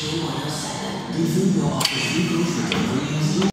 June 107. Even though I